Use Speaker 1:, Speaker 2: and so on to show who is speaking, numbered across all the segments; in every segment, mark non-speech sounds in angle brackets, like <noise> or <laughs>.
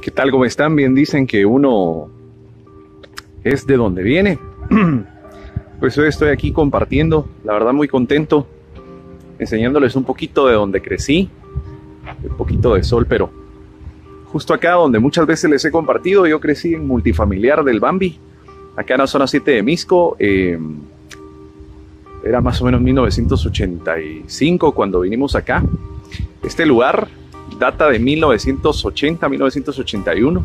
Speaker 1: ¿Qué tal? ¿Cómo están? Bien dicen que uno es de donde viene. <clears throat> Pues hoy estoy aquí compartiendo, la verdad muy contento, enseñándoles un poquito de donde crecí, un poquito de sol, pero justo acá donde muchas veces les he compartido, yo crecí en multifamiliar del Bambi, acá en la zona 7 de Misco. Eh, era más o menos 1985 cuando vinimos acá. Este lugar data de 1980, 1981.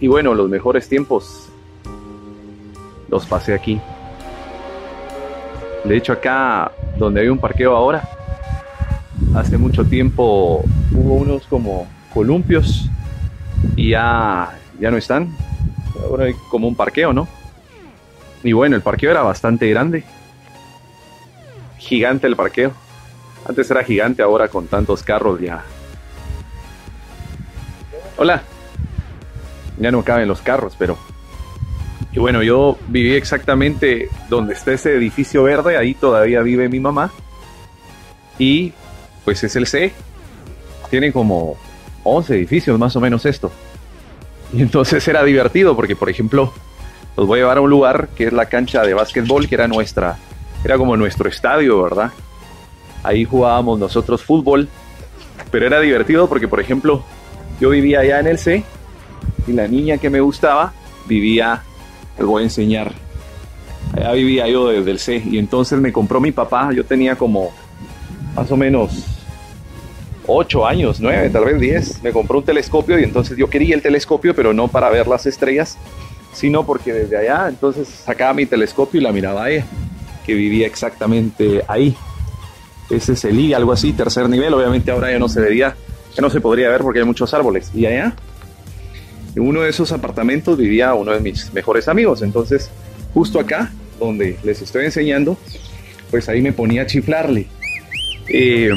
Speaker 1: Y bueno, los mejores tiempos los pasé aquí. De hecho, acá donde hay un parqueo ahora, hace mucho tiempo hubo unos como columpios y ya, ya no están. Ahora hay como un parqueo, ¿no? Y bueno, el parqueo era bastante grande. Gigante el parqueo. Antes era gigante, ahora con tantos carros ya. Hola. Ya no caben los carros, pero... Y bueno, yo viví exactamente donde está ese edificio verde, ahí todavía vive mi mamá. Y pues es el C. Tiene como 11 edificios más o menos esto. Y entonces era divertido porque, por ejemplo, los voy a llevar a un lugar que es la cancha de básquetbol, que era nuestra, era como nuestro estadio, ¿verdad? Ahí jugábamos nosotros fútbol, pero era divertido porque, por ejemplo, yo vivía allá en el C y la niña que me gustaba vivía, les voy a enseñar, allá vivía yo desde el C y entonces me compró mi papá, yo tenía como más o menos 8 años, 9, tal vez 10, me compró un telescopio y entonces yo quería el telescopio, pero no para ver las estrellas, sino porque desde allá entonces sacaba mi telescopio y la miraba a ella, que vivía exactamente ahí. Ese es el I, algo así, tercer nivel, obviamente ahora ya no se vería, ya no se podría ver porque hay muchos árboles. Y allá, en uno de esos apartamentos vivía uno de mis mejores amigos, entonces justo acá, donde les estoy enseñando, pues ahí me ponía a chiflarle. Eh,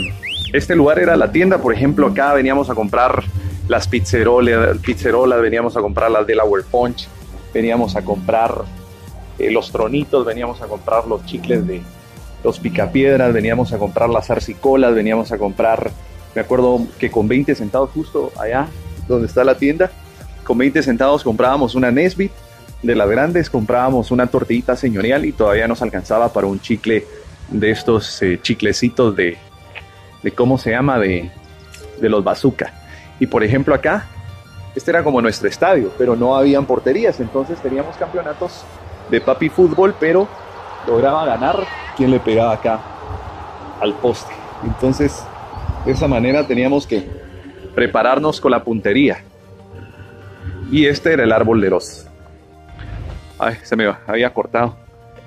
Speaker 1: este lugar era la tienda, por ejemplo, acá veníamos a comprar las pizzerolas, pizzerolas veníamos a comprar las Delaware Punch, veníamos a comprar eh, los tronitos, veníamos a comprar los chicles de los picapiedras, veníamos a comprar las arcicolas, veníamos a comprar, me acuerdo que con 20 centavos justo allá donde está la tienda, con 20 centavos comprábamos una Nesbit, de las grandes comprábamos una tortillita señorial y todavía nos alcanzaba para un chicle de estos eh, chiclecitos de de cómo se llama, de, de los bazooka. Y por ejemplo acá, este era como nuestro estadio, pero no habían porterías, entonces teníamos campeonatos de papi fútbol, pero lograba ganar quien le pegaba acá al poste. Entonces, de esa manera teníamos que prepararnos con la puntería. Y este era el árbol de los... Ay, se me había cortado.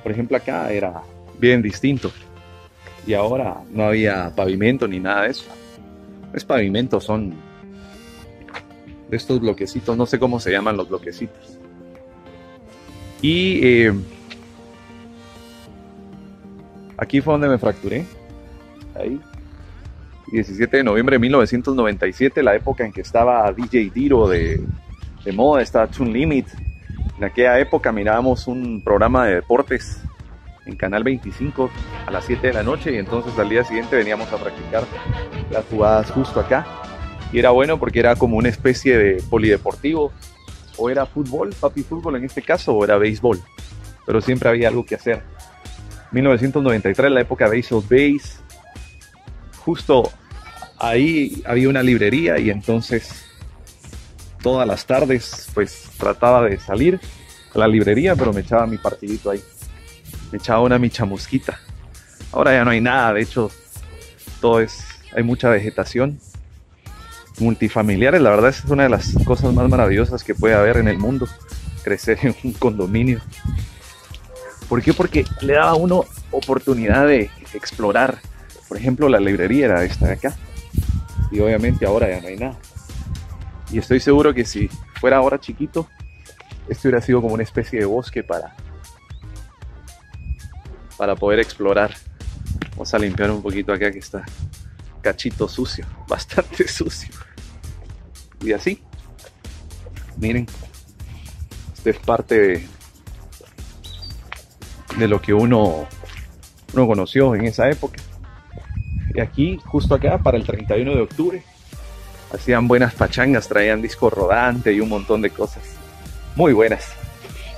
Speaker 1: Por ejemplo, acá era bien distinto y ahora no había pavimento ni nada de eso. Es pavimento, son de estos bloquecitos, no sé cómo se llaman los bloquecitos. Y eh, aquí fue donde me fracturé. Ahí. 17 de noviembre de 1997, la época en que estaba DJ Diro de, de moda, estaba Tune Limit. En aquella época mirábamos un programa de deportes en Canal 25 a las 7 de la noche y entonces al día siguiente veníamos a practicar las jugadas justo acá. Y era bueno porque era como una especie de polideportivo, o era fútbol, papi fútbol en este caso, o era béisbol, pero siempre había algo que hacer. 1993, la época de Ace of Base, justo ahí había una librería y entonces todas las tardes pues trataba de salir a la librería, pero me echaba mi partidito ahí me echaba una michamusquita. Ahora ya no hay nada, de hecho, todo es, hay mucha vegetación. Multifamiliares, la verdad es una de las cosas más maravillosas que puede haber en el mundo, crecer en un condominio. ¿Por qué? Porque le daba a uno oportunidad de explorar. Por ejemplo, la librería era esta de acá. Y obviamente ahora ya no hay nada. Y estoy seguro que si fuera ahora chiquito, esto hubiera sido como una especie de bosque para para poder explorar. Vamos a limpiar un poquito acá que está cachito sucio, <laughs> bastante sucio. Y así, miren, este es parte de, de lo que uno, uno conoció en esa época. Y aquí, justo acá, para el 31 de octubre, Hacían buenas pachangas, traían disco rodante y un montón de cosas. Muy buenas.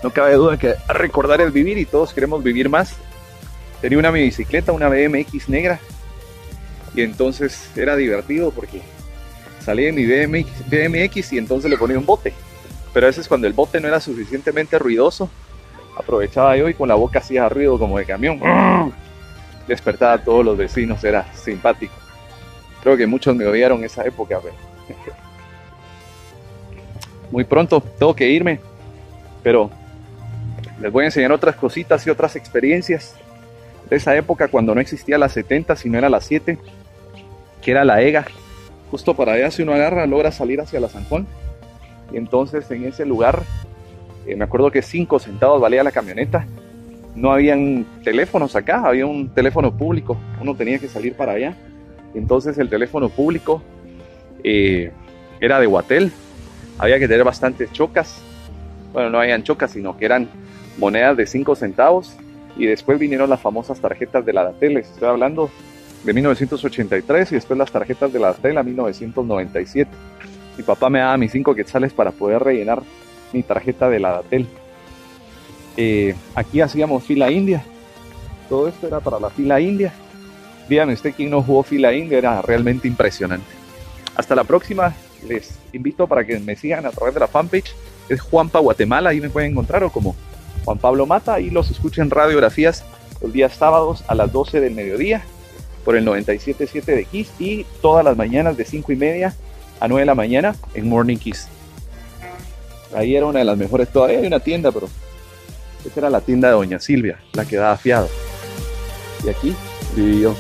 Speaker 1: No cabe duda que recordar es vivir y todos queremos vivir más. Tenía una mi bicicleta, una BMX negra. Y entonces era divertido porque salía de mi BMX, BMX y entonces le ponía un bote. Pero a veces cuando el bote no era suficientemente ruidoso, aprovechaba yo y con la boca hacía ruido como de camión. Despertaba a todos los vecinos, era simpático. Creo que muchos me odiaron esa época, <laughs> muy pronto tengo que irme, pero les voy a enseñar otras cositas y otras experiencias de esa época cuando no existía la 70, sino era la 7, que era la EGA. Justo para allá, si uno agarra, logra salir hacia la San Juan. Y entonces en ese lugar, eh, me acuerdo que 5 centavos valía la camioneta. No habían teléfonos acá, había un teléfono público. Uno tenía que salir para allá. Entonces el teléfono público eh, era de Guatel. Había que tener bastantes chocas. Bueno, no habían chocas, sino que eran monedas de 5 centavos. Y después vinieron las famosas tarjetas de la Datel. Estoy hablando de 1983 y después las tarjetas de la Datel a 1997. Mi papá me daba mis 5 quetzales para poder rellenar mi tarjeta de la Datel. Eh, aquí hacíamos fila india. Todo esto era para la fila india. Dígame usted quién no jugó fila india, era realmente impresionante. Hasta la próxima, les invito para que me sigan a través de la fanpage. Es Juanpa Guatemala, ahí me pueden encontrar o como Juan Pablo Mata y los escuchen radiografías los días sábados a las 12 del mediodía por el 97.7 de Kiss y todas las mañanas de 5 y media a 9 de la mañana en Morning Kiss. Ahí era una de las mejores, todavía hay una tienda, pero esa era la tienda de Doña Silvia, la que daba fiado. Y aquí viví yo.